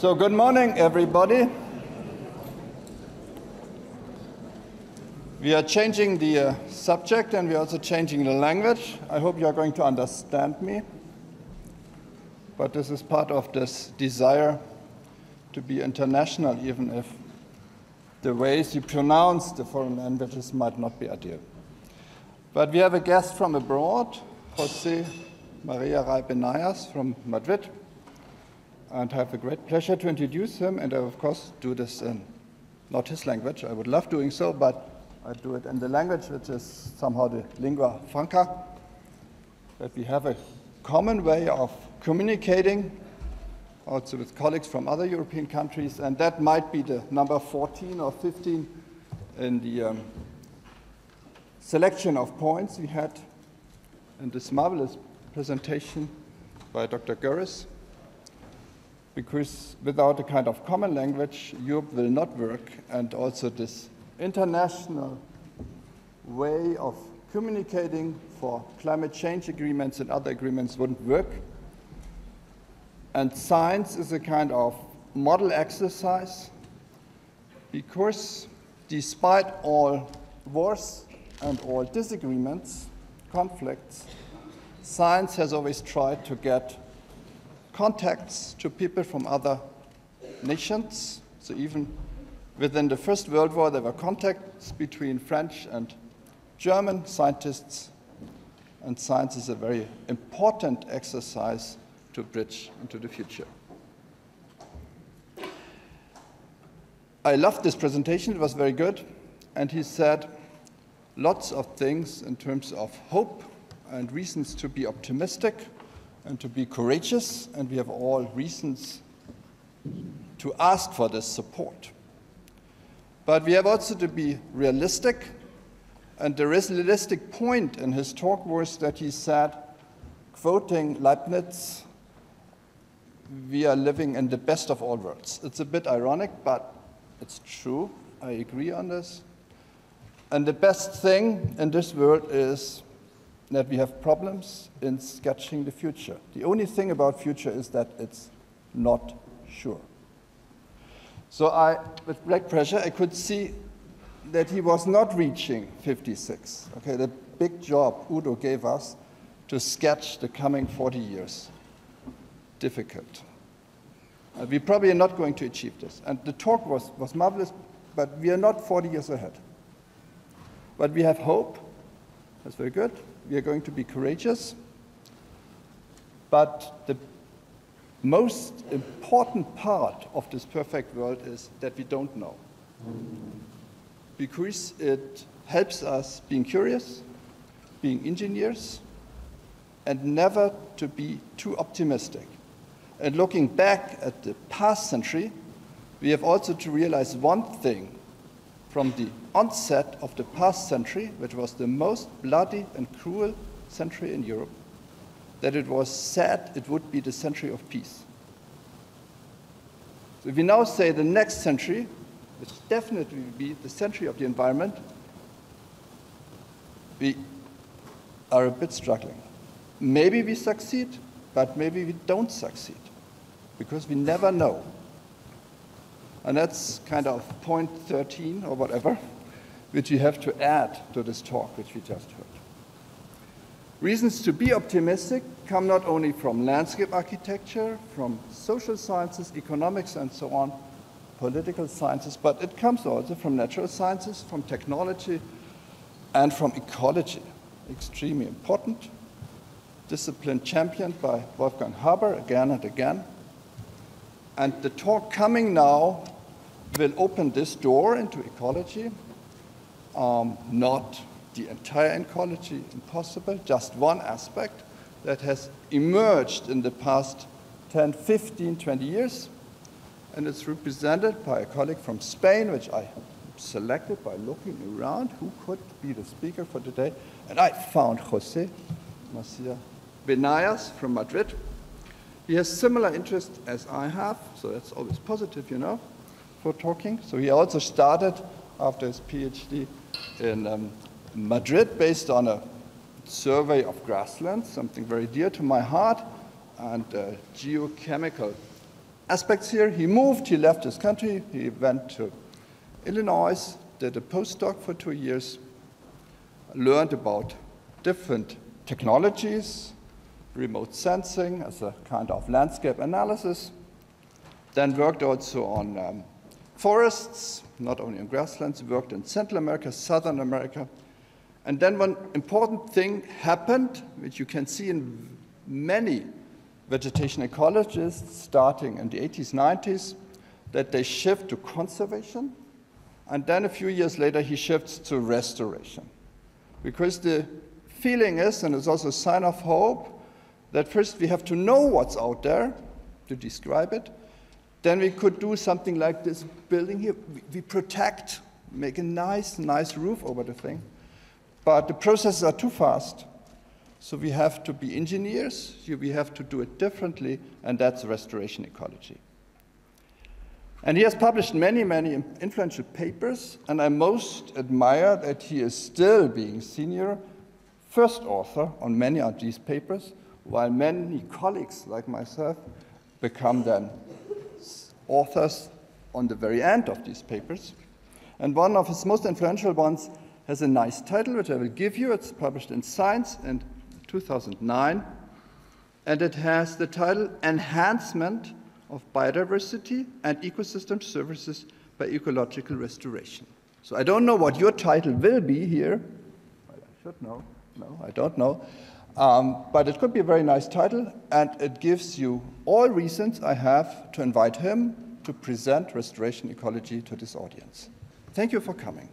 So, good morning, everybody. We are changing the uh, subject and we are also changing the language. I hope you are going to understand me. But this is part of this desire to be international, even if the ways you pronounce the foreign languages might not be ideal. But we have a guest from abroad, Jose Maria Rey Benayas from Madrid and I have a great pleasure to introduce him. And I, of course, do this in not his language. I would love doing so, but I do it in the language which is somehow the lingua franca, that we have a common way of communicating also with colleagues from other European countries, and that might be the number 14 or 15 in the um, selection of points we had in this marvelous presentation by Dr. Görres because without a kind of common language, Europe will not work, and also this international way of communicating for climate change agreements and other agreements wouldn't work. And science is a kind of model exercise because despite all wars and all disagreements, conflicts, science has always tried to get contacts to people from other nations. So even within the First World War, there were contacts between French and German scientists. And science is a very important exercise to bridge into the future. I loved this presentation, it was very good. And he said lots of things in terms of hope and reasons to be optimistic and to be courageous, and we have all reasons to ask for this support. But we have also to be realistic, and the realistic point in his talk was that he said, quoting Leibniz, we are living in the best of all worlds. It's a bit ironic, but it's true. I agree on this. And the best thing in this world is that we have problems in sketching the future. The only thing about future is that it's not sure. So I, with great pressure, I could see that he was not reaching 56. Okay, the big job Udo gave us to sketch the coming 40 years. Difficult. Uh, we probably are not going to achieve this. And the talk was, was marvelous, but we are not 40 years ahead. But we have hope. That's very good. We are going to be courageous. But the most important part of this perfect world is that we don't know. Because it helps us being curious, being engineers, and never to be too optimistic. And looking back at the past century, we have also to realize one thing from the onset of the past century, which was the most bloody and cruel century in Europe, that it was said it would be the century of peace. So if we now say the next century, which definitely will be the century of the environment, we are a bit struggling. Maybe we succeed, but maybe we don't succeed, because we never know. And that's kind of point 13 or whatever, which you have to add to this talk, which we just heard. Reasons to be optimistic come not only from landscape architecture, from social sciences, economics, and so on, political sciences, but it comes also from natural sciences, from technology, and from ecology. Extremely important. Discipline championed by Wolfgang Haber again and again. And the talk coming now will open this door into ecology, um, not the entire ecology, impossible, just one aspect that has emerged in the past 10, 15, 20 years, and it's represented by a colleague from Spain, which I selected by looking around who could be the speaker for today, and I found Jose Maria Benayas from Madrid. He has similar interests as I have, so that's always positive, you know for talking. So he also started after his PhD in um, Madrid based on a survey of grasslands, something very dear to my heart, and uh, geochemical aspects here. He moved, he left his country, he went to Illinois, did a postdoc for two years, learned about different technologies, remote sensing as a kind of landscape analysis, then worked also on um, forests, not only in grasslands, worked in Central America, Southern America. And then one important thing happened, which you can see in many vegetation ecologists starting in the 80s, 90s, that they shift to conservation. And then a few years later, he shifts to restoration. Because the feeling is, and it's also a sign of hope, that first we have to know what's out there to describe it. Then we could do something like this building here. We protect, make a nice, nice roof over the thing. But the processes are too fast. So we have to be engineers, we have to do it differently, and that's restoration ecology. And he has published many, many influential papers, and I most admire that he is still being senior first author on many of these papers, while many colleagues like myself become then authors on the very end of these papers. And one of his most influential ones has a nice title, which I will give you. It's published in Science in 2009, and it has the title Enhancement of Biodiversity and Ecosystem Services by Ecological Restoration. So I don't know what your title will be here. I should know. No, I don't know. Um, but it could be a very nice title, and it gives you all reasons I have to invite him to present restoration ecology to this audience. Thank you for coming.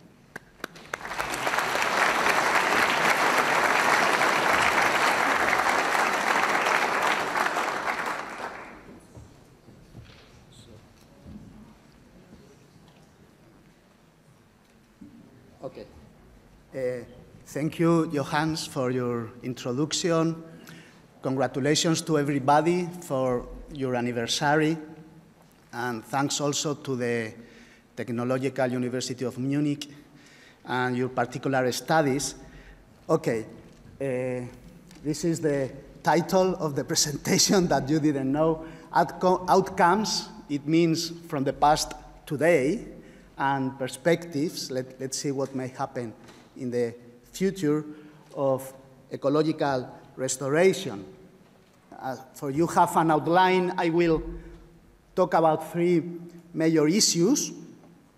Okay. Uh, Thank you, Johannes, for your introduction. Congratulations to everybody for your anniversary. And thanks also to the Technological University of Munich and your particular studies. Okay, uh, this is the title of the presentation that you didn't know. Outco outcomes, it means from the past today, and perspectives, Let, let's see what may happen in the future of ecological restoration. Uh, for you have an outline, I will talk about three major issues.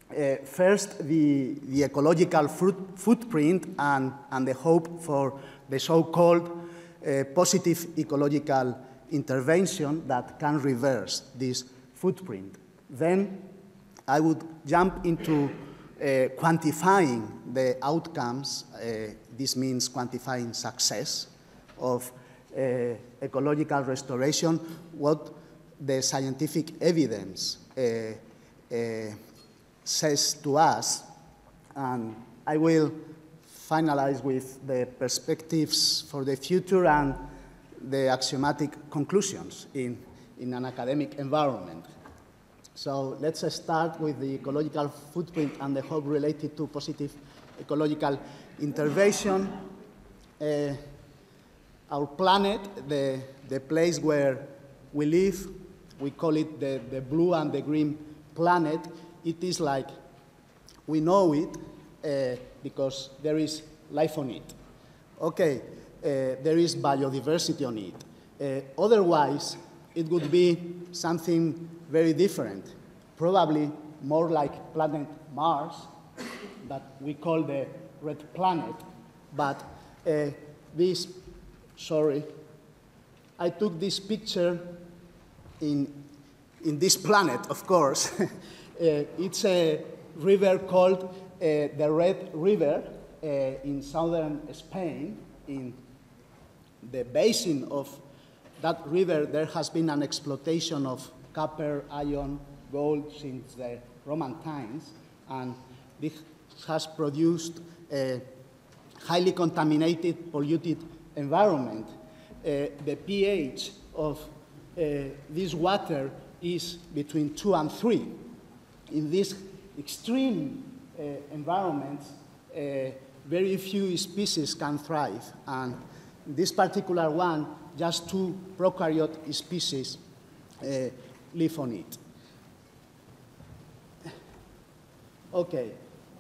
Uh, first, the, the ecological footprint and, and the hope for the so-called uh, positive ecological intervention that can reverse this footprint. Then I would jump into uh, quantifying the outcomes, uh, this means quantifying success of uh, ecological restoration, what the scientific evidence says to us. And I will finalize with the perspectives for the future and the axiomatic conclusions in, in an academic environment. So let's start with the ecological footprint and the hope related to positive ecological intervention. Uh, our planet, the, the place where we live, we call it the, the blue and the green planet. It is like we know it uh, because there is life on it. Okay, uh, there is biodiversity on it. Uh, otherwise, it would be something very different, probably more like planet Mars, that we call the red planet. But uh, this, sorry, I took this picture in, in this planet, of course. uh, it's a river called uh, the Red River uh, in southern Spain, in the basin of that river, there has been an exploitation of copper, iron, gold since the Roman times, and this has produced a highly contaminated, polluted environment. Uh, the pH of uh, this water is between two and three. In this extreme uh, environment, uh, very few species can thrive, and this particular one just two prokaryote species uh, live on it. Okay,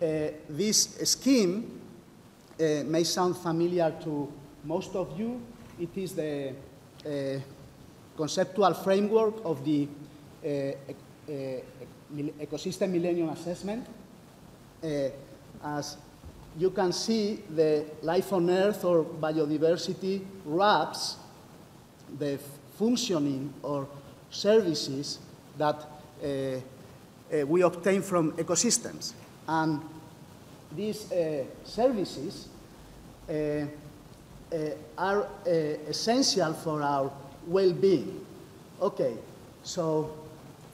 uh, this scheme uh, may sound familiar to most of you. It is the uh, conceptual framework of the uh, uh, ecosystem millennium assessment. Uh, as you can see, the life on Earth or biodiversity wraps the functioning or services that uh, uh, we obtain from ecosystems. And these uh, services uh, uh, are uh, essential for our well-being. Okay, so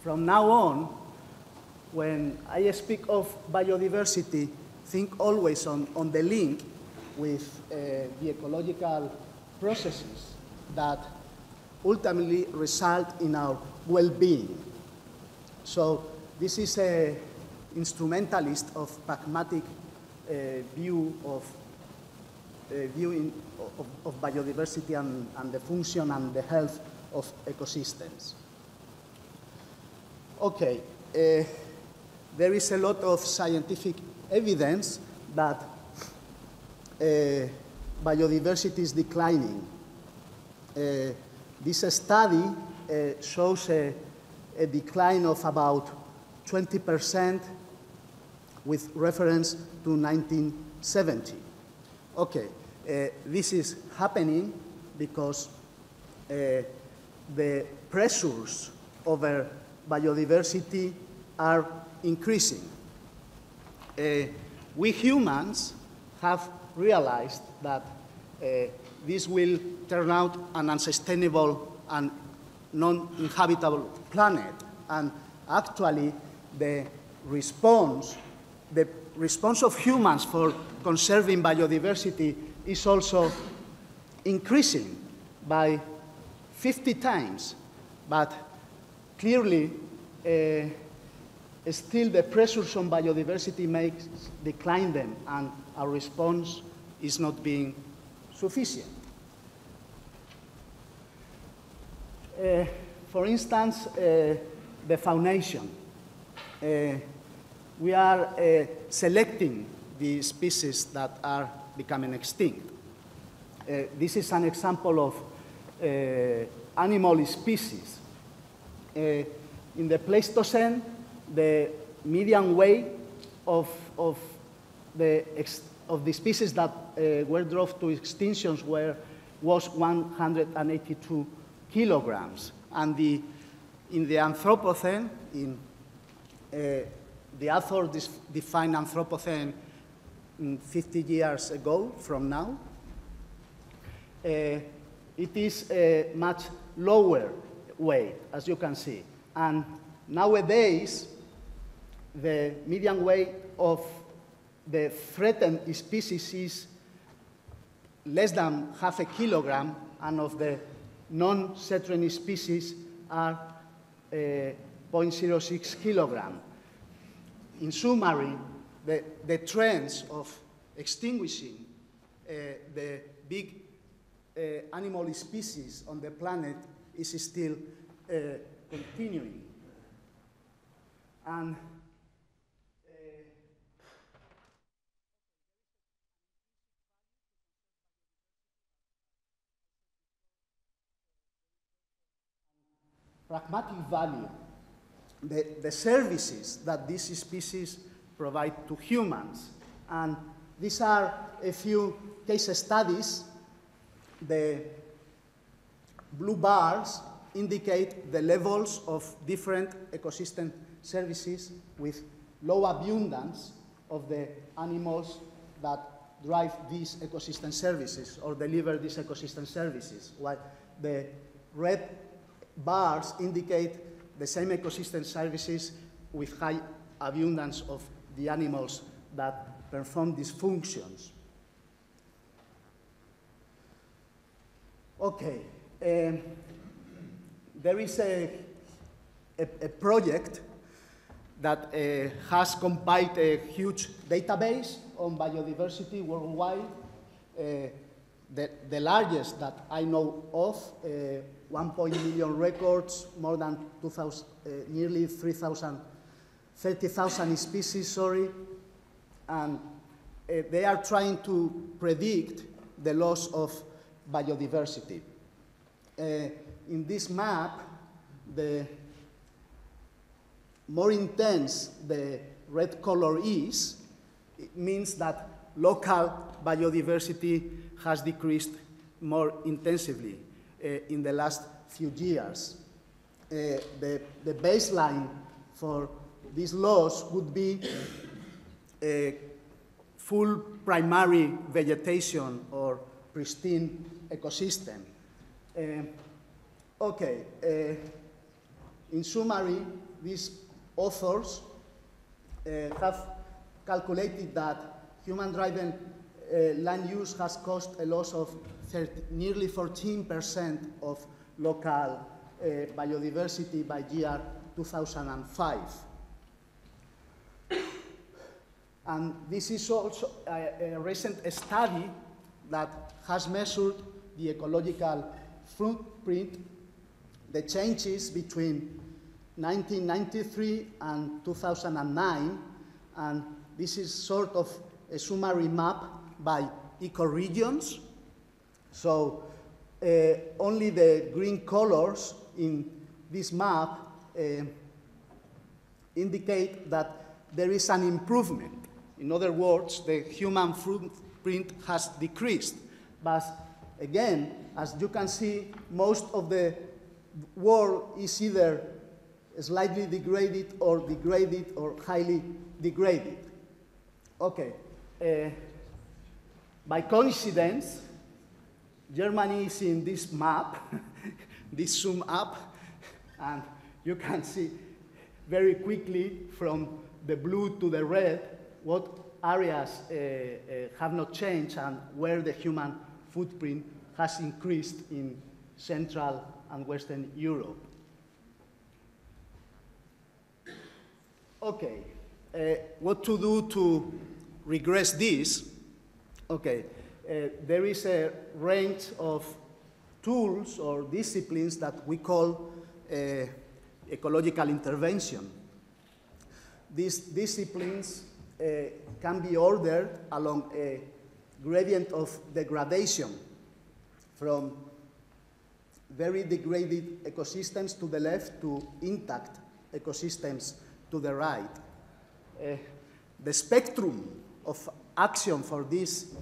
from now on, when I speak of biodiversity, think always on, on the link with the ecological processes that ultimately result in our well-being. So this is a instrumentalist of pragmatic uh, view of uh, view of, of, biodiversity and, and the function and the health of ecosystems. Okay, uh, there is a lot of scientific evidence that uh, biodiversity is declining. This study uh, shows a, a decline of about 20% with reference to 1970. Okay, uh, this is happening because uh, the pressures over biodiversity are increasing. Uh, we humans have realized that uh, this will turn out an unsustainable and non-inhabitable planet. And actually, the response, the response of humans for conserving biodiversity is also increasing by 50 times. But clearly, uh, still the pressures on biodiversity makes decline them, and our response is not being sufficient. Uh, for instance, uh, defaunation. Uh, we are selecting the species that are becoming extinct. This is an example of animal species. in the Pleistocene, the median weight of, of, the, of the species that were dropped to extinctions was 182 kilograms. And the, in the Anthropocene, in, uh, the author defined Anthropocene 50 years ago from now. Uh, it is a much lower weight, as you can see. And nowadays, the median weight of the threatened species is less than half a kilogram, and of the non-threatened species are uh, 0.06 kilogram. In summary, the, the trends of extinguishing uh, the big uh, animal species on the planet is still uh, continuing. And pragmatic value, the, the services that these species provide to humans. And these are a few case studies. The blue bars indicate the levels of different ecosystem services with low abundance of the animals that drive these ecosystem services or deliver these ecosystem services, while the red bars indicate the same ecosystem services with high abundance of the animals that perform these functions. Okay, um, there is a, a, a project that uh, has compiled a huge database on biodiversity worldwide. Uh, the, the largest that I know of, uh, 1 million records, more than 2,000, uh, nearly 3,000, 30,000 species, sorry, and uh, they are trying to predict the loss of biodiversity. Uh, in this map, the more intense the red color is, it means that local biodiversity has decreased more intensively in the last few years. Uh, the, the baseline for this loss would be a full primary vegetation or pristine ecosystem. Okay, in summary, these authors uh, have calculated that human-driven uh, land use has caused a loss of 30, nearly 14% of local uh, biodiversity by year 2005. And this is also a, a, recent study that has measured the ecological footprint, the changes between 1993 and 2009, and this is sort of a summary map by ecoregions. So uh, only the green colors in this map uh, indicate that there is an improvement. In other words, the human footprint has decreased. But again, as you can see, most of the world is either slightly degraded or degraded or highly degraded. Okay. Uh, by coincidence, Germany is in this map, this zoom up, and you can see very quickly from the blue to the red what areas uh, uh, have not changed and where the human footprint has increased in Central and Western Europe. Okay, uh, what to do to regress this? Okay, uh, there is a range of tools or disciplines that we call uh, ecological intervention. These disciplines uh, can be ordered along a gradient of degradation from very degraded ecosystems to the left to intact ecosystems to the right. Uh, the spectrum of action for these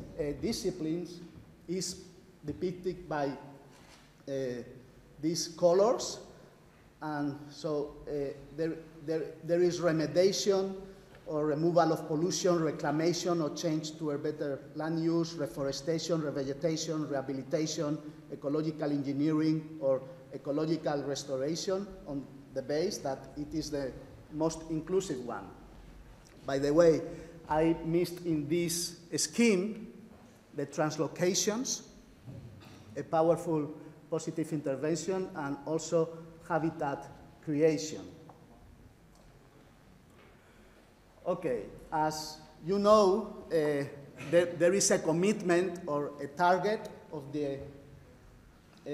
disciplines is depicted by uh, these colors. And so uh, there, there, there is remediation or removal of pollution, reclamation or change to a better land use, reforestation, revegetation, rehabilitation, ecological engineering or ecological restoration on the base that it is the most inclusive one. By the way, I missed in this scheme the translocations, a powerful positive intervention, and also habitat creation. Okay, as you know, uh, there, there is a commitment or a target of the uh,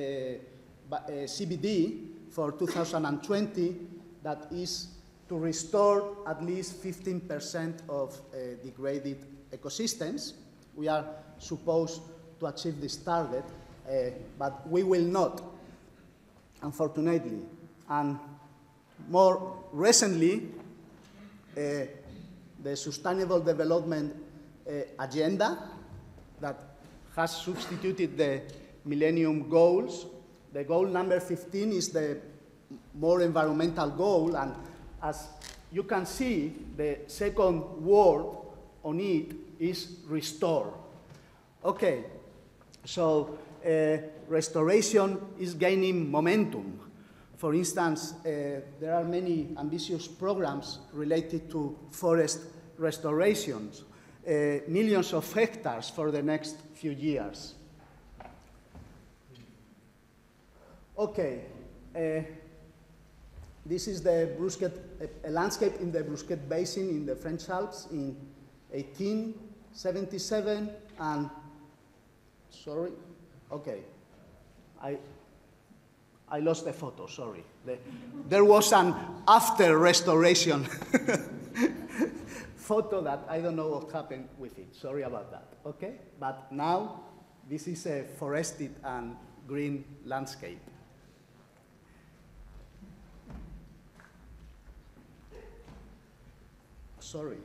uh, CBD for 2020 that is to restore at least 15% of uh, degraded ecosystems. We are supposed to achieve this target, uh, but we will not, unfortunately. And more recently, uh, the Sustainable Development uh, Agenda that has substituted the Millennium Goals. The goal number 15 is the more environmental goal, and as you can see, the second word on it is restore. Okay, so uh, restoration is gaining momentum. For instance, uh, there are many ambitious programs related to forest restorations, uh, millions of hectares for the next few years. Okay, uh, this is the Brusquet, a, landscape in the Brusquet Basin in the French Alps in 1877 and, sorry, Okay. I, I lost the photo, sorry. The, there was an after restoration photo that I don't know what happened with it. Sorry about that. Okay? But now this is a forested and green landscape. Sorry.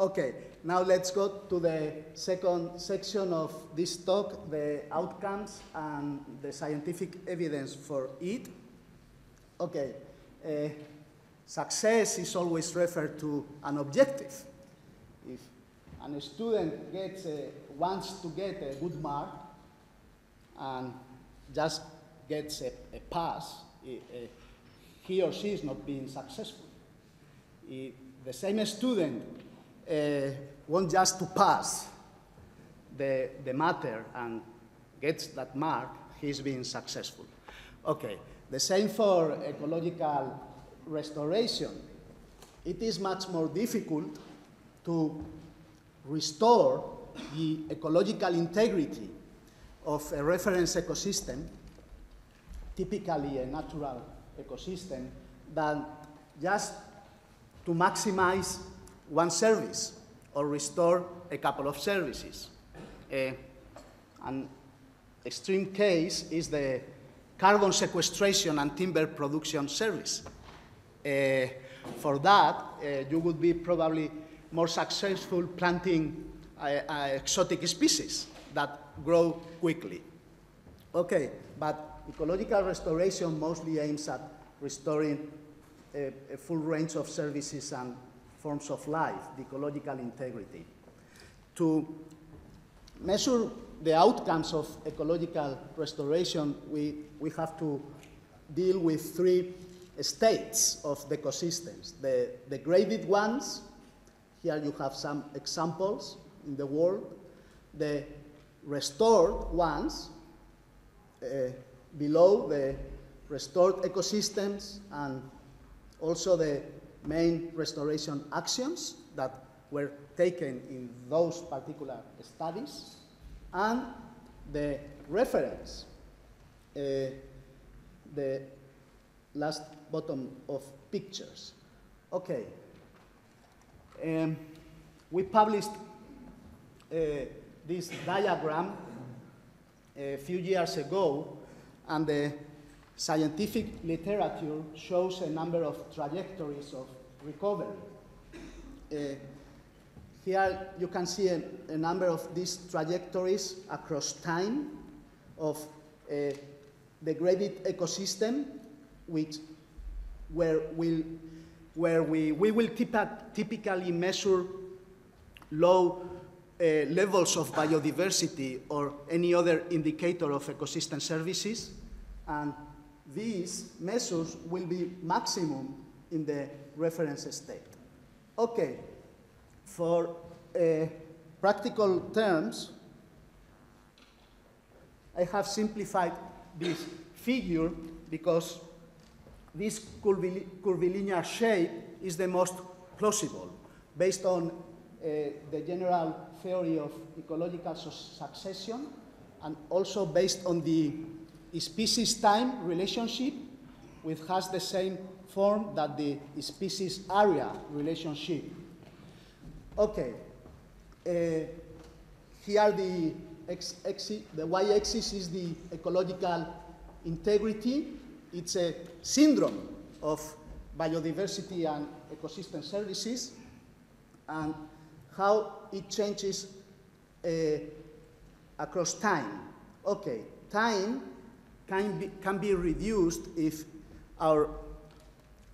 Okay, now let's go to the second section of this talk, the outcomes and the scientific evidence for it. Okay, uh, success is always referred to an objective. If a student gets a, wants to get a good mark and just gets a, a pass, he or she is not being successful. If the same student uh, Uh, want just to pass the, the matter and gets that mark, he's been successful. Okay, the same for ecological restoration. It is much more difficult to restore the ecological integrity of a reference ecosystem, typically a natural ecosystem, than just to maximize one service or restore a couple of services. Uh, an extreme case is the carbon sequestration and timber production service. Uh, for that, uh, you would be probably more successful planting exotic species that grow quickly. Okay, but ecological restoration mostly aims at restoring a, a full range of services and forms of life, the ecological integrity. To measure the outcomes of ecological restoration, we, we have to deal with three states of the ecosystems. The degraded ones, here you have some examples in the world. The restored ones, uh, below the restored ecosystems, and also the main restoration actions that were taken in those particular studies, and the reference, uh, the last bottom of pictures. Okay. Um, we published uh, this diagram a few years ago, and the scientific literature shows a number of trajectories of recovery. Uh, here you can see a, a, number of these trajectories across time of degraded ecosystem, which where, we'll, where we, we will typically measure low uh, levels of biodiversity or any other indicator of ecosystem services. And these measures will be maximum in the reference state. Okay, for uh, practical terms, I have simplified this figure because this curvilinear shape is the most plausible based on uh, the general theory of ecological succession and also based on the species-time relationship, which has the same form that the species-area relationship. Okay, uh, here the, x -axis, the y-axis is the ecological integrity. It's a syndrome of biodiversity and ecosystem services and how it changes uh, across time. Okay, time can be, can be reduced if our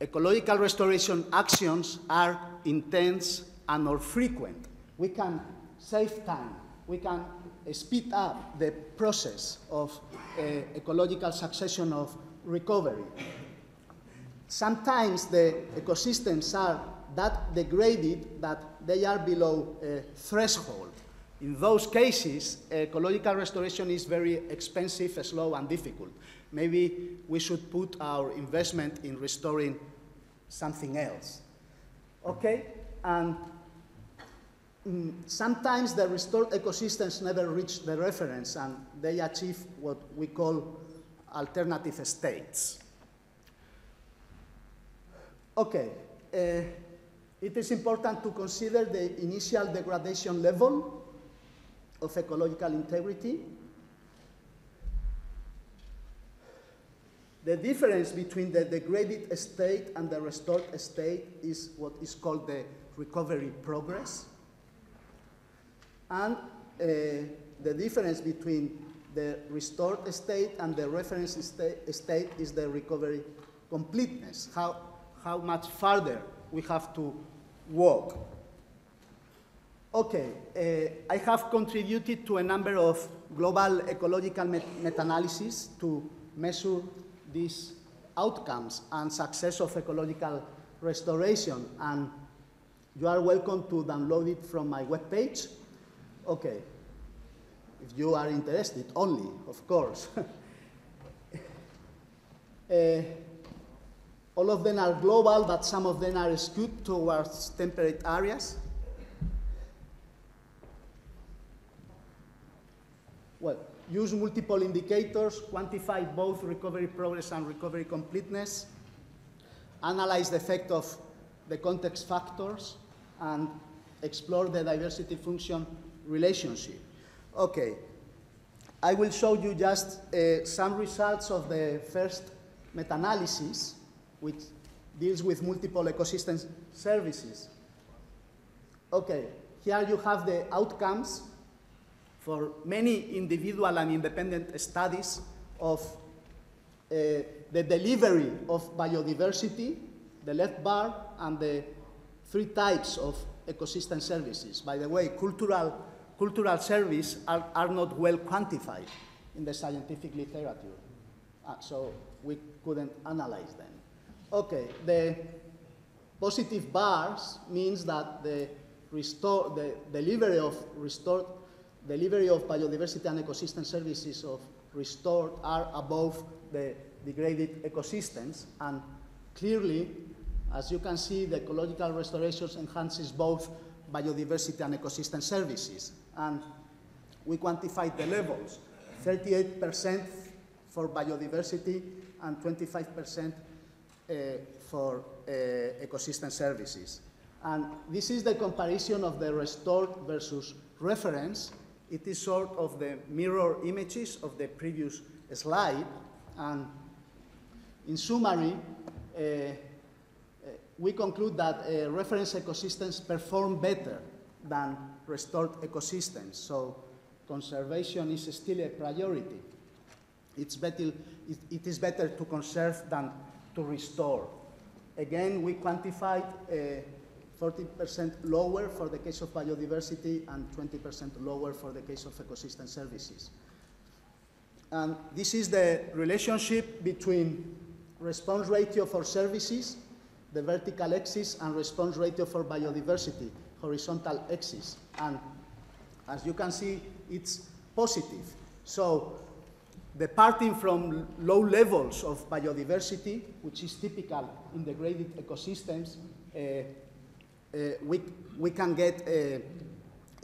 ecological restoration actions are intense and or frequent. We can save time. We can speed up the process of uh, ecological succession of recovery. Sometimes the ecosystems are that degraded that they are below a threshold. In those cases, ecological restoration is very expensive, slow, and difficult. Maybe we should put our investment in restoring something else. Okay? And mm, sometimes the restored ecosystems never reach the reference and they achieve what we call alternative states. Okay, uh, it is important to consider the initial degradation level of ecological integrity. The difference between the degraded state and the restored state is what is called the recovery progress. And uh, the difference between the restored state and the reference state, state is the recovery completeness, how, how much farther we have to walk. Okay, uh, I have contributed to a number of global ecological met meta-analyses to measure these outcomes and success of ecological restoration, and you are welcome to download it from my webpage. Okay, if you are interested only, of course. uh, all of them are global, but some of them are skewed towards temperate areas. Well, use multiple indicators, quantify both recovery progress and recovery completeness, analyze the effect of the context factors, and explore the diversity function relationship. Okay, I will show you just uh, some results of the first meta-analysis, which deals with multiple ecosystem services. Okay, here you have the outcomes for many individual and independent studies of uh, the delivery of biodiversity, the left bar, and the three types of ecosystem services. By the way, cultural, cultural service are, are not well quantified in the scientific literature, uh, so we couldn't analyze them. Okay, the positive bars means that the, restore, the delivery of restored delivery of biodiversity and ecosystem services of restored are above the degraded ecosystems and clearly as you can see, the ecological restoration enhances both biodiversity and ecosystem services. And we quantified the levels, 38% for biodiversity and 25% uh, for uh, ecosystem services. And this is the comparison of the restored versus reference. It is sort of the mirror images of the previous slide. And in summary, uh, we conclude that uh, reference ecosystems perform better than restored ecosystems. So conservation is still a priority. It's better, it, it is better to conserve than to restore. Again, we quantified 40% uh, lower for the case of biodiversity and 20% lower for the case of ecosystem services. And this is the relationship between response ratio for services the vertical axis and response ratio for biodiversity, horizontal axis. And as you can see, it's positive. So departing from low levels of biodiversity, which is typical in degraded ecosystems, uh, we, we can get a,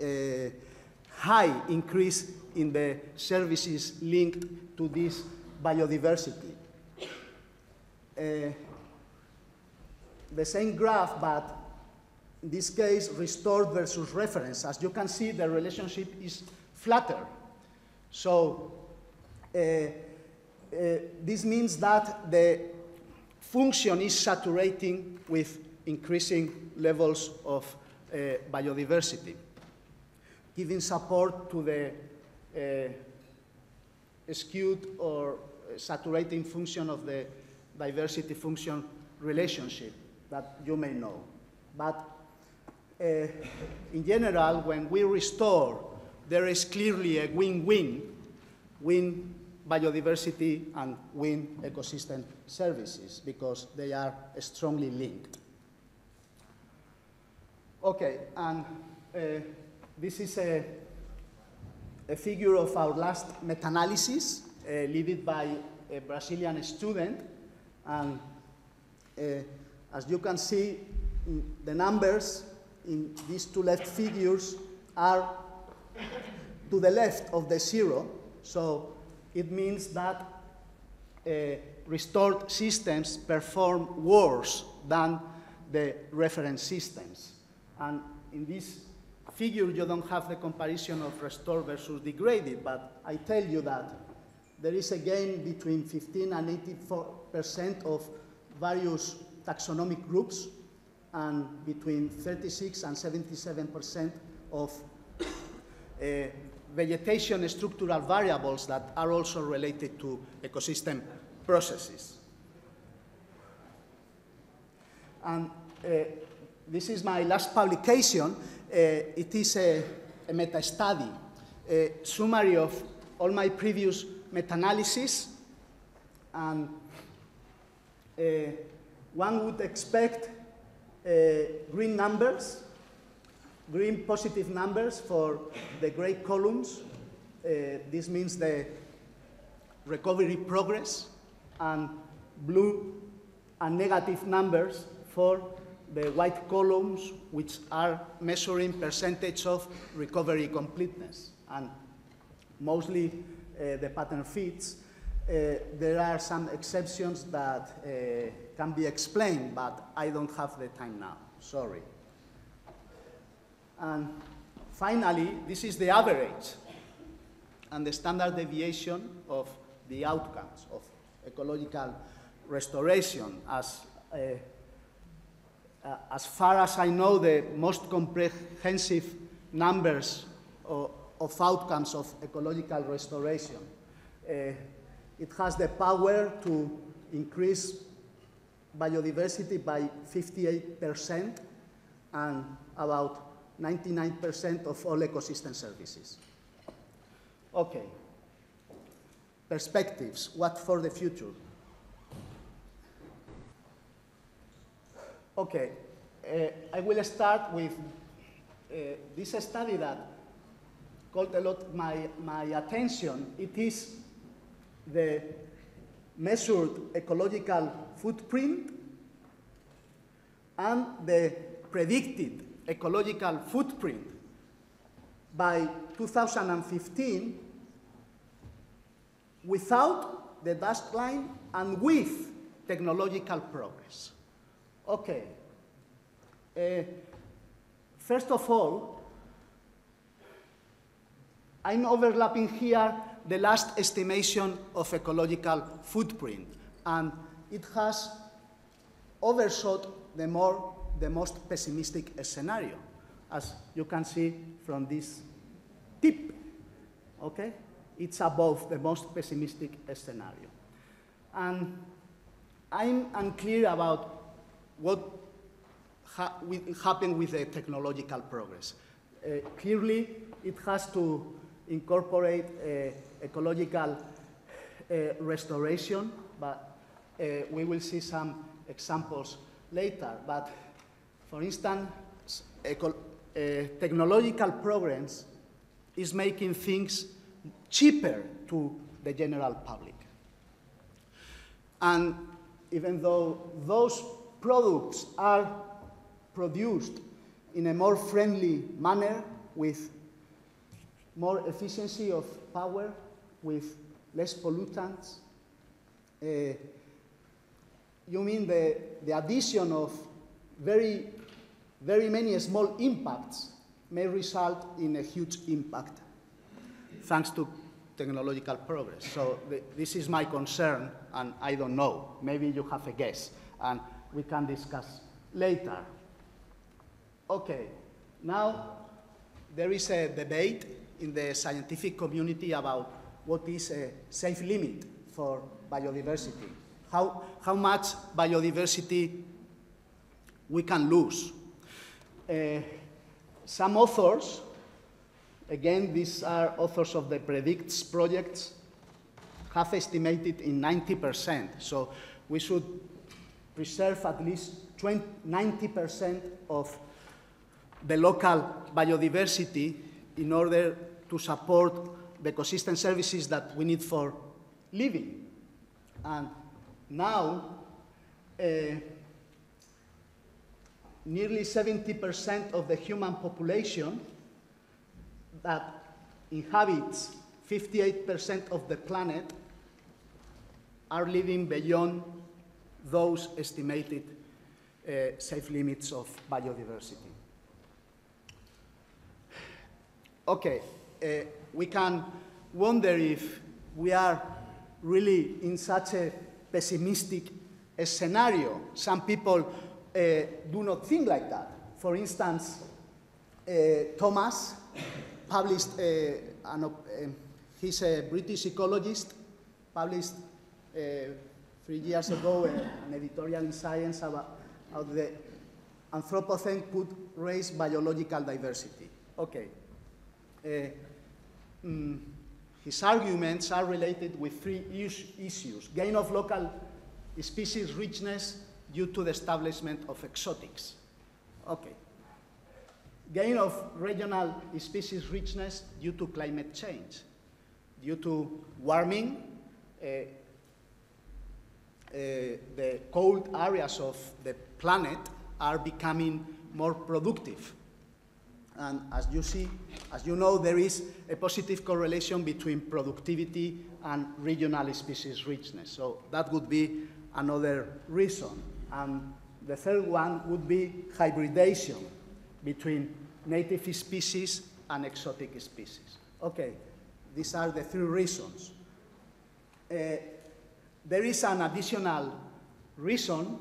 a, high increase in the services linked to this biodiversity. Uh, the same graph, but in this case, restored versus reference. As you can see, the relationship is flatter. So uh, uh, this means that the function is saturating with increasing levels of uh, biodiversity, giving support to the uh, skewed or saturating function of the diversity function relationship that you may know. But uh, in general, when we restore, there is clearly a win-win, win biodiversity and win ecosystem services because they are strongly linked. Okay, and uh, this is a, a, figure of our last meta-analysis uh, led by a Brazilian student, and uh, as you can see, the numbers in these two left figures are to the left of the zero, so it means that uh, restored systems perform worse than the reference systems. And in this figure, you don't have the comparison of restored versus degraded, but I tell you that there is a gain between 15 and 84% of various taxonomic groups and between 36 and 77% of uh, vegetation structural variables that are also related to ecosystem processes. And uh, this is my last publication. Uh, it is a, a meta-study, a summary of all my previous meta-analysis. And uh, one would expect uh, green numbers, green positive numbers for the gray columns. Uh, this means the recovery progress, and blue and negative numbers for the white columns, which are measuring percentage of recovery completeness. And mostly uh, the pattern fits. Uh, there are some exceptions that uh, can be explained, but I don't have the time now, sorry. And finally, this is the average and the standard deviation of the outcomes of ecological restoration. As, uh, uh, as far as I know, the most comprehensive numbers of, of outcomes of ecological restoration. Uh, it has the power to increase biodiversity by 58% and about 99% of all ecosystem services. Okay. Perspectives, what for the future? Okay, uh, I will start with uh, this study that called a lot my, my attention. It is the measured ecological footprint and the predicted ecological footprint by 2015 without the dashed line and with technological progress. Okay. Uh, first of all, I'm overlapping here the last estimation of ecological footprint, and it has overshot the, more, the most pessimistic scenario, as you can see from this tip, okay? It's above the most pessimistic scenario. And I'm unclear about what ha happened with the technological progress. Uh, clearly, it has to incorporate uh, ecological uh, restoration, but uh, we will see some examples later. But for instance, uh, technological progress is making things cheaper to the general public. And even though those products are produced in a more friendly manner with more efficiency of power, with less pollutants, uh, you mean the, the addition of very, very many small impacts may result in a huge impact thanks to technological progress. So the, this is my concern, and I don't know. Maybe you have a guess, and we can discuss later. Okay, now there is a debate in the scientific community about what is a safe limit for biodiversity. How, how much biodiversity we can lose. Uh, some authors Again, these are authors of the PREDICTS projects, have estimated in 90%. So we should preserve at least 90% of the local biodiversity in order to support the ecosystem services that we need for living. And now, uh, nearly 70% of the human population that inhabits 58% of the planet are living beyond those estimated uh, safe limits of biodiversity. Okay, uh, we can wonder if we are really in such a pessimistic a scenario. Some people uh, do not think like that. For instance, uh, Thomas published, uh, an, uh, he's a British ecologist, published uh, three years ago an editorial in Science about how the Anthropocene could raise biological diversity. Okay. Uh, mm, his arguments are related with three is issues gain of local species richness due to the establishment of exotics. Okay. Gain of regional species richness due to climate change, due to warming, uh, uh, the cold areas of the planet are becoming more productive. And as you see, as you know, there is a positive correlation between productivity and regional species richness. So that would be another reason. And the third one would be hybridization between native species and exotic species. Okay, these are the three reasons. Uh, there is an additional reason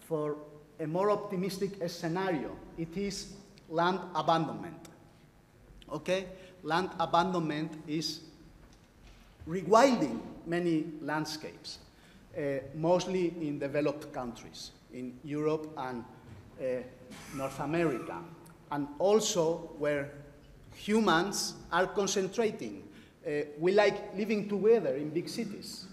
for a more optimistic scenario. It is land abandonment. Okay? Land abandonment is rewilding many landscapes, uh, mostly in developed countries, in Europe and uh, North America, and also where humans are concentrating. Uh, we like living together in big cities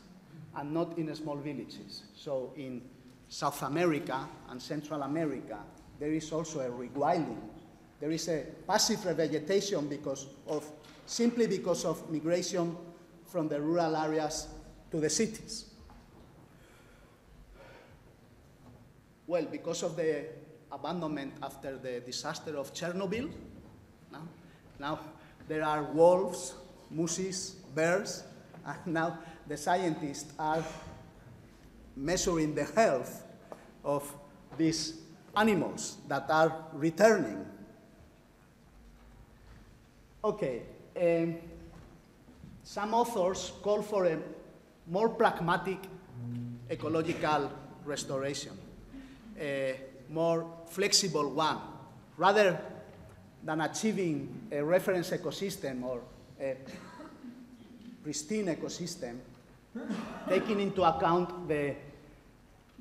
and not in small villages. So in South America and Central America, there is also a rewilding there is a passive revegetation because of, simply because of migration from the rural areas to the cities. Well, because of the abandonment after the disaster of Chernobyl, now, now there are wolves, mooses, bears, and now the scientists are measuring the health of these animals that are returning. Okay, um, some authors call for a more pragmatic ecological restoration, a more flexible one, rather than achieving a reference ecosystem or a pristine ecosystem, taking into account the,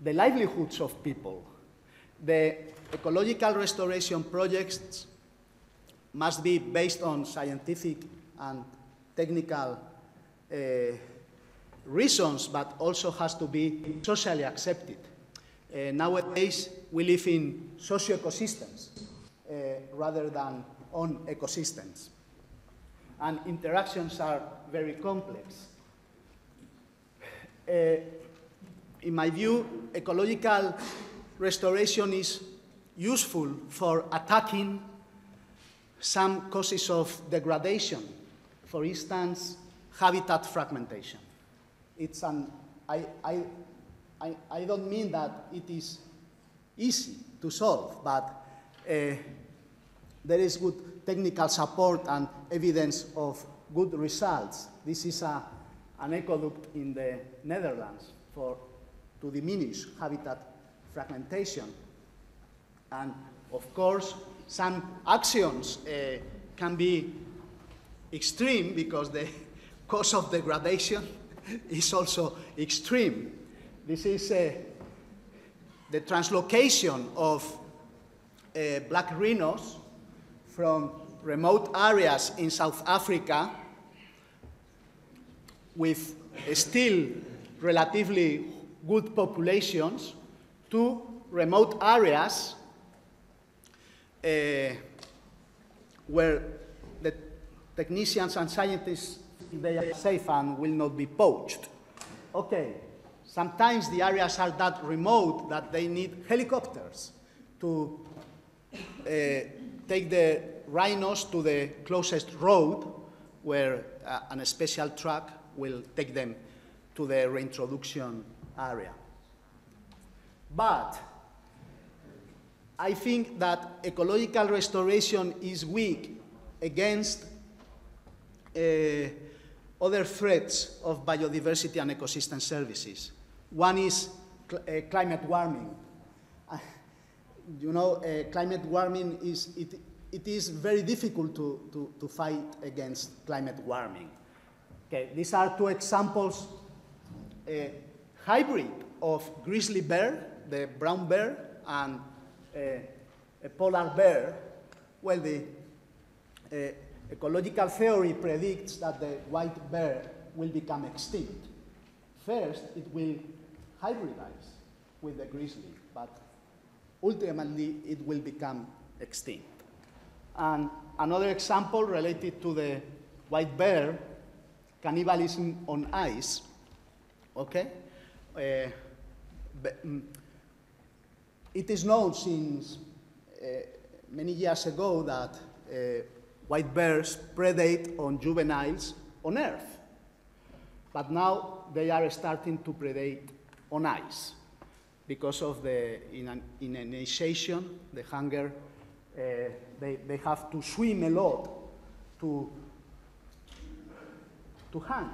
the livelihoods of people. The ecological restoration projects must be based on scientific and technical uh, reasons, but also has to be socially accepted. Uh, nowadays, we live in socio-ecosystems uh, rather than on ecosystems. And interactions are very complex. Uh, in my view, ecological restoration is useful for attacking some causes of degradation, for instance, habitat fragmentation. It's an, I, I, I, I don't mean that it is easy to solve, but uh, there is good technical support and evidence of good results. This is a, an aqueduct in the Netherlands for, to diminish habitat fragmentation. And of course, some actions uh, can be extreme because the cause of degradation is also extreme. This is uh, the translocation of uh, black rhinos from remote areas in South Africa with still relatively good populations to remote areas uh, where the technicians and scientists they are safe and will not be poached. Okay, sometimes the areas are that remote that they need helicopters to uh, take the rhinos to the closest road where uh, an special truck will take them to the reintroduction area. But I think that ecological restoration is weak against uh, other threats of biodiversity and ecosystem services. One is cl uh, climate warming. Uh, you know, uh, climate warming is, it, it is very difficult to, to, to fight against climate warming. Okay, these are two examples, a hybrid of grizzly bear, the brown bear, and a, a polar bear. Well, the uh, ecological theory predicts that the white bear will become extinct. First, it will hybridize with the grizzly, but ultimately it will become extinct. And another example related to the white bear, cannibalism on ice, okay? Uh, it is known since uh, many years ago that uh, white bears predate on juveniles on Earth. But now they are starting to predate on ice because of the inanition, the hunger. They, they have to swim a lot to, to hunt.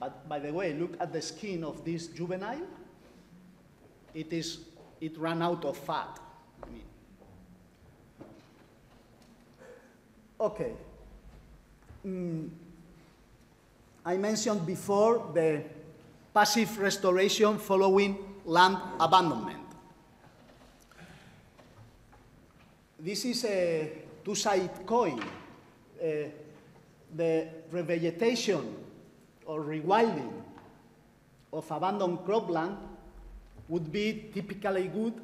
But by the way, look at the skin of this juvenile. It is, it ran out of fat. I mean. Okay. Mm. I mentioned before the passive restoration following land abandonment. This is a two-sided coin. Uh, the revegetation or rewilding of abandoned cropland would be typically good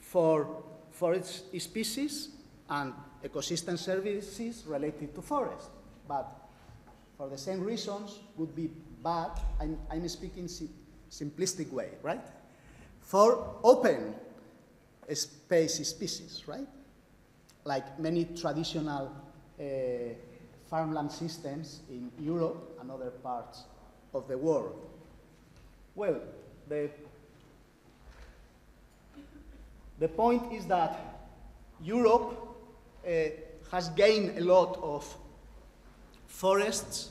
for forest species and ecosystem services related to forest. But for the same reasons, would be bad. I'm, I'm speaking si simplistic way, right? For open space species, right? Like many traditional uh, farmland systems in Europe and other parts of the world. Well, the, the point is that Europe uh, has gained a lot of forests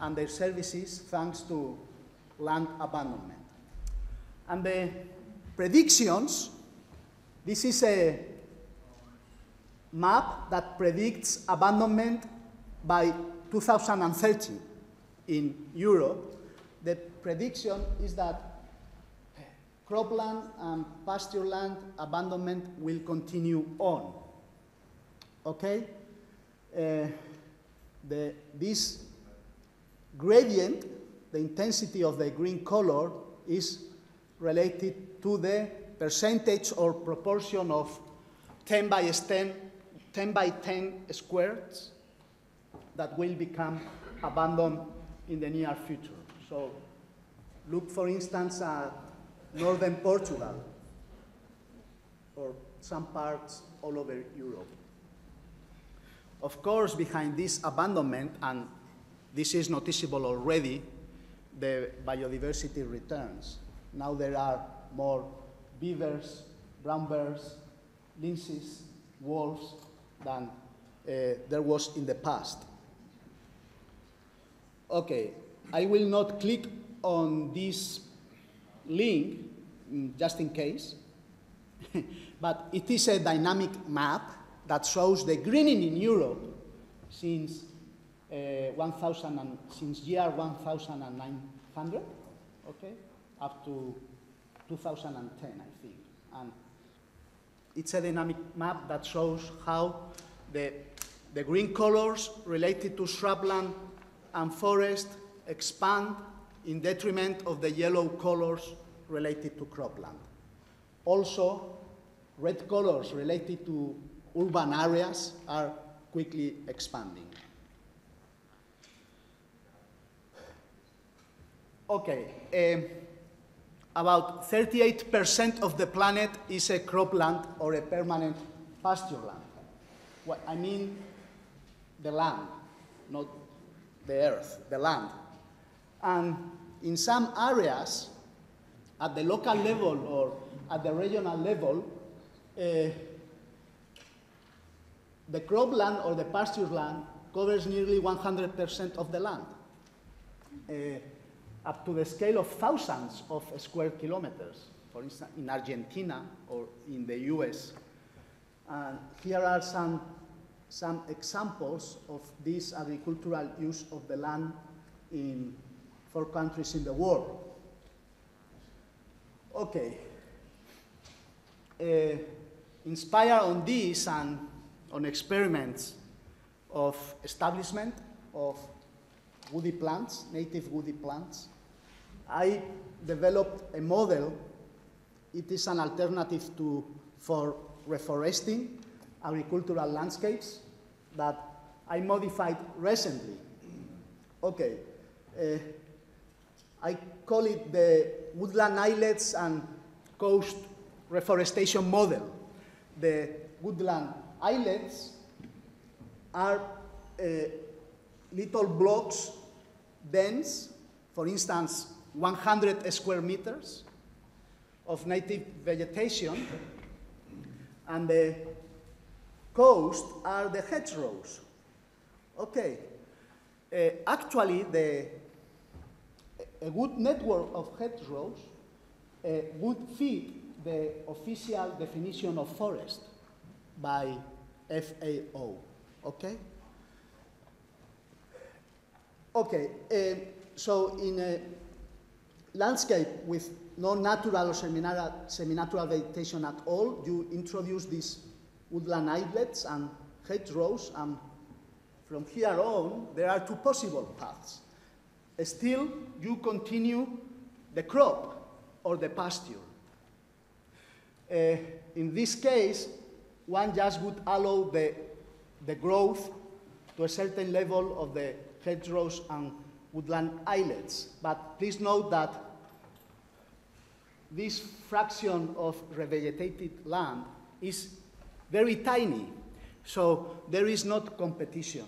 and their services thanks to land abandonment. And the predictions, this is a map that predicts abandonment by 2030 in Europe. The prediction is that cropland and pasture land abandonment will continue on. Okay? Uh, the, this gradient, the intensity of the green color, is related to the percentage or proportion of 10 by 10, 10 by 10 squares that will become abandoned in the near future. So look, for instance, at northern Portugal or some parts all over Europe. Of course, behind this abandonment, and this is noticeable already, the biodiversity returns. Now there are more beavers, brown bears, lynxes, wolves than uh, there was in the past. Okay, I will not click on this link mm, just in case, but it is a dynamic map that shows the greening in Europe since, uh, 1000 and, since year 1900, okay, up to 2010, I think. And it's a dynamic map that shows how the, the green colors related to shrubland and forest expand in detriment of the yellow colors related to cropland. Also, red colors related to urban areas are quickly expanding. Okay, um, about 38% of the planet is a cropland or a permanent pasture land. What I mean, the land, not the earth, the land. And in some areas, at the local level or at the regional level, uh, the cropland or the pasture land covers nearly 100% of the land, uh, up to the scale of thousands of square kilometers, for instance, in Argentina or in the US. And here are some, some examples of this agricultural use of the land in four countries in the world. Okay. Uh, inspired on this and on experiments of establishment of woody plants, native woody plants, I developed a model. It is an alternative to, for reforesting agricultural landscapes that I modified recently. Okay, uh, I call it the woodland islets and coast reforestation model. The woodland islets are uh, little blocks dense, for instance, 100 square meters of native vegetation, and the coast are the hedgerows. Okay, uh, actually, the, a good network of hedgerows uh, would fit the official definition of forest by FAO. Okay? Okay, uh, so in a landscape with no natural or semi-natural, vegetation at all, you introduce these woodland islets and hedgerows, and from here on, there are two possible paths. Still, you continue the crop or the pasture. Uh, in this case, one just would allow the, the growth to a certain level of the hedgerows and woodland islets. But please note that this fraction of revegetated land is very tiny, so there is not competition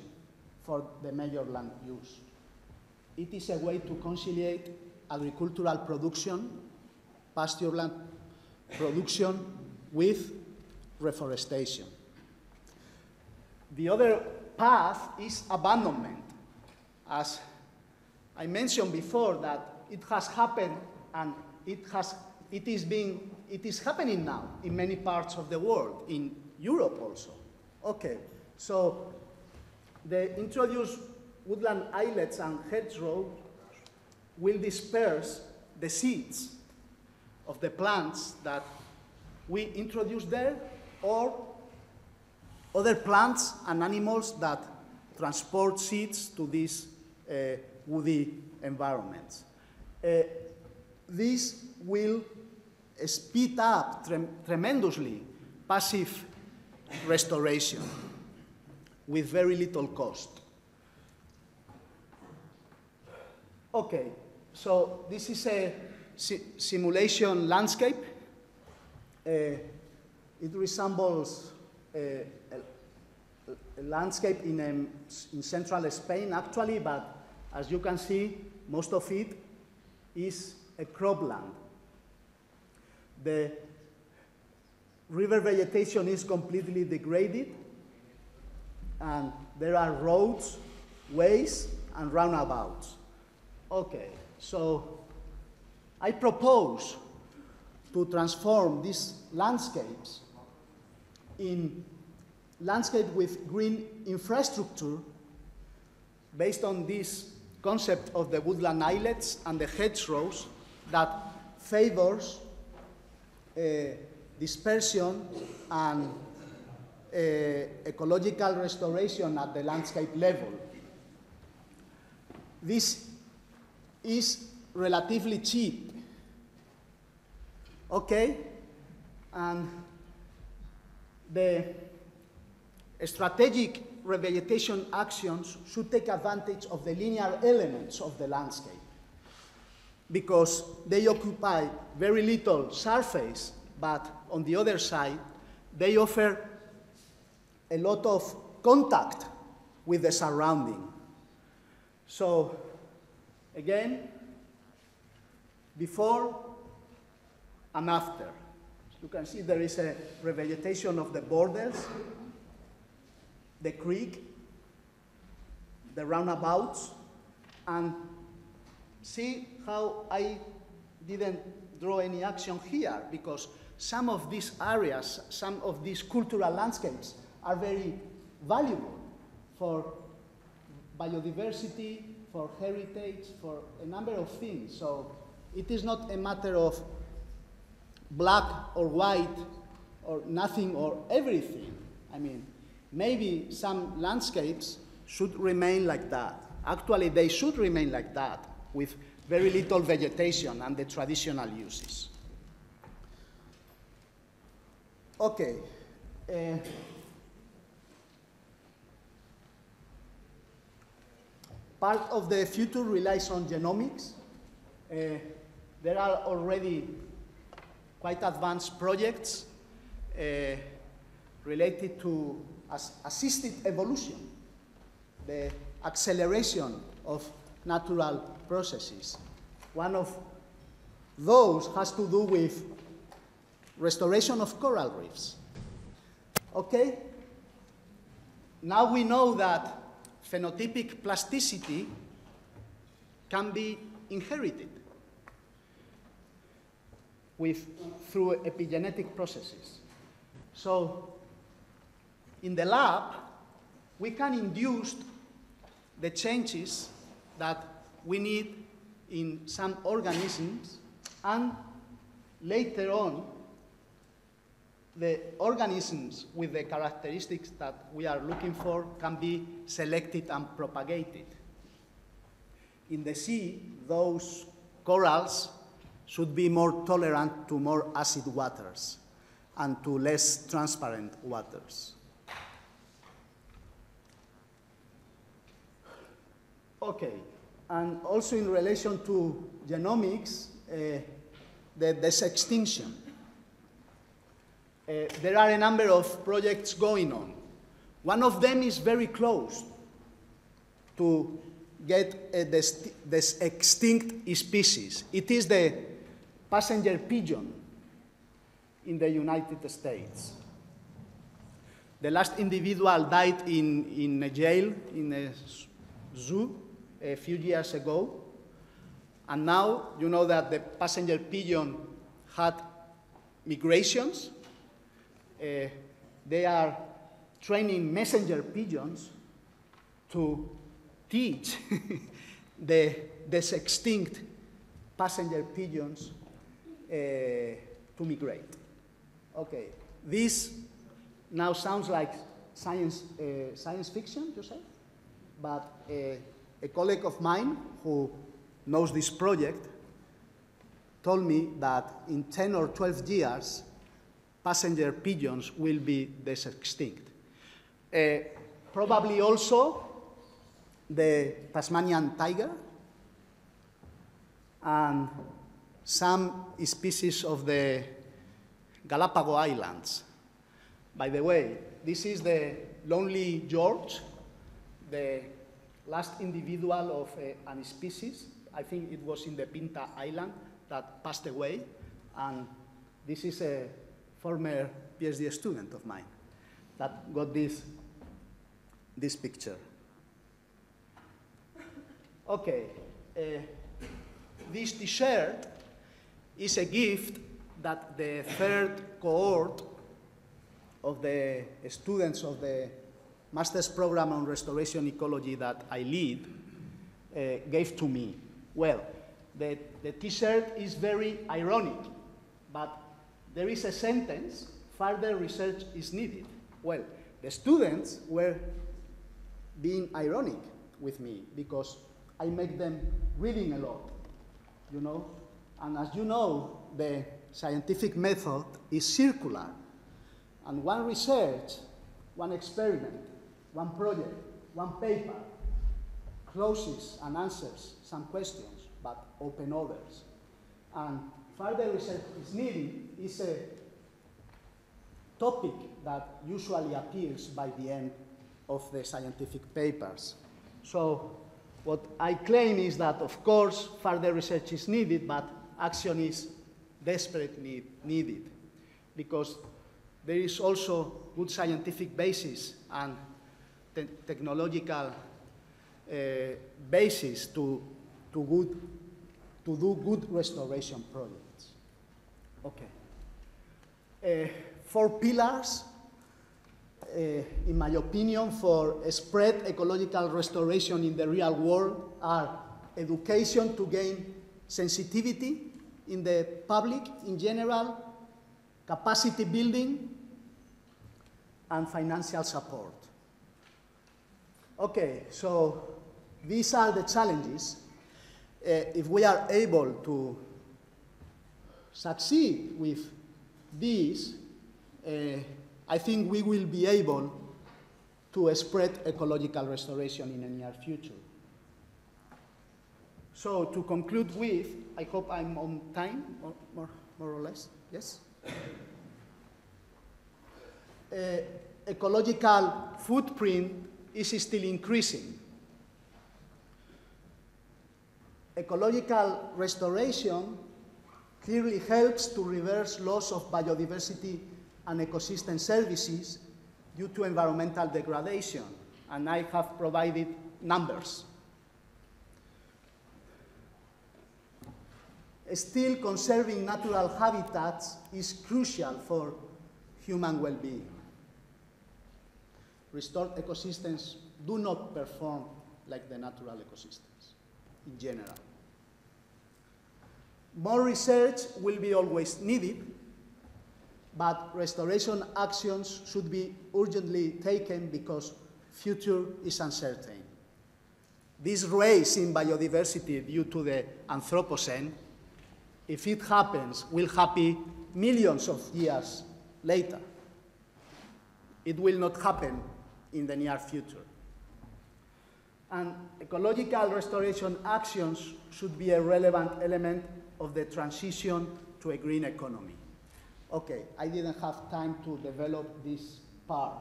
for the major land use. It is a way to conciliate agricultural production, pasture land production with reforestation. The other path is abandonment. As I mentioned before that it has happened and it, has, it, is being, it is happening now in many parts of the world, in Europe also. Okay, so they introduced woodland islets and hedgerows will disperse the seeds of the plants that we introduce there or other plants and animals that transport seeds to these uh, woody environments. Uh, this will speed up trem tremendously passive restoration with very little cost. Okay, so this is a si simulation landscape. Uh, it resembles uh, a, a, landscape in, um, in central Spain, actually, but as you can see, most of it is a cropland. The river vegetation is completely degraded, and there are roads, ways, and roundabouts. Okay, so I propose to transform these landscapes in landscape with green infrastructure based on this concept of the woodland islets and the hedgerows that favors uh, dispersion and uh, ecological restoration at the landscape level. This is relatively cheap. Okay? And the strategic revegetation actions should take advantage of the linear elements of the landscape. because they occupy very little surface, but on the other side, they offer a lot of contact with the surrounding. So, again, before and after. You can see there is a revegetation of the borders, the creek, the roundabouts, and see how I didn't draw any action here because some of these areas, some of these cultural landscapes are very valuable for biodiversity, for heritage, for a number of things. So it is not a matter of black or white or nothing or everything. I mean, maybe some landscapes should remain like that. Actually, they should remain like that with very little vegetation and the traditional uses. Okay. Uh, part of the future relies on genomics. Uh, there are already quite advanced projects uh, related to as assisted evolution, the acceleration of natural processes. One of those has to do with restoration of coral reefs. Okay? Now we know that phenotypic plasticity can be inherited with, through epigenetic processes. So in the lab, we can induce the changes that we need in some organisms and later on the organisms with the characteristics that we are looking for can be selected and propagated. In the sea, those corals should be more tolerant to more acid waters and to less transparent waters. Okay, and also in relation to genomics, uh, the disextinction. Uh, there are a number of projects going on. One of them is very close to get a this extinct species. It is the passenger pigeon in the United States. The last individual died in, in a jail, in a zoo, a few years ago. And now you know that the passenger pigeon had migrations. Uh, they are training messenger pigeons to teach the, this extinct passenger pigeons uh, to migrate. Okay, this now sounds like science, uh, science fiction, you say? But uh, a colleague of mine who knows this project told me that in 10 or 12 years, passenger pigeons will be extinct. Uh, probably also the Tasmanian tiger and some species of the Galapagos Islands. By the way, this is the lonely George, the last individual of uh, an species. I think it was in the Pinta Island that passed away. And this is a former PhD student of mine that got this, this picture. Okay, uh, this t-shirt is a gift that the third cohort of the students of the master's program on restoration ecology that I lead uh, gave to me. Well, the, the t-shirt is very ironic, but there is a sentence, further research is needed. Well, the students were being ironic with me because I make them reading a lot, you know, and as you know, the scientific method is circular. And one research, one experiment, one project, one paper closes and answers some questions, but open others. And further research is needed is a topic that usually appears by the end of the scientific papers. So what I claim is that, of course, further research is needed, but action is desperately needed because there is also good scientific basis and te technological uh, basis to, to, good, to do good restoration projects. Okay. Uh, four pillars, uh, in my opinion, for spread ecological restoration in the real world are education to gain sensitivity in the public in general, capacity building, and financial support. Okay, so these are the challenges. Uh, if we are able to succeed with this, uh, I think we will be able to spread ecological restoration in the near future. So to conclude with, I hope I'm on time, more, more, more or less, yes? Uh, ecological footprint is still increasing. Ecological restoration clearly helps to reverse loss of biodiversity and ecosystem services due to environmental degradation, and I have provided numbers. Still, conserving natural habitats is crucial for human well-being. Restored ecosystems do not perform like the natural ecosystems in general. More research will be always needed, but restoration actions should be urgently taken because future is uncertain. This rise in biodiversity due to the Anthropocene, if it happens, will happen millions of years later. It will not happen in the near future. And ecological restoration actions should be a relevant element of the transition to a green economy. Okay, I didn't have time to develop this part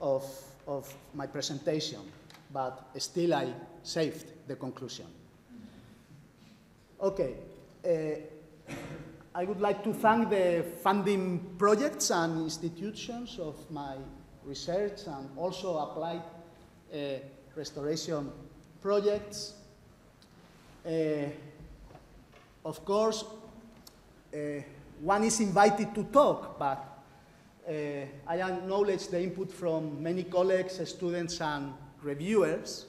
of, of my presentation, but still I saved the conclusion. Okay, uh, I would like to thank the funding projects and institutions of my research and also applied restoration projects. Uh, of course, uh, one is invited to talk, but uh, I acknowledge the input from many colleagues, students, and reviewers,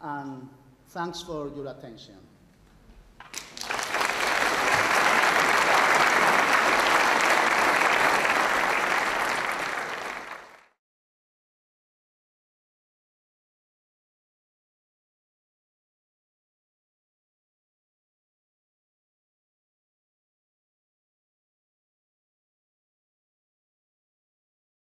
and thanks for your attention.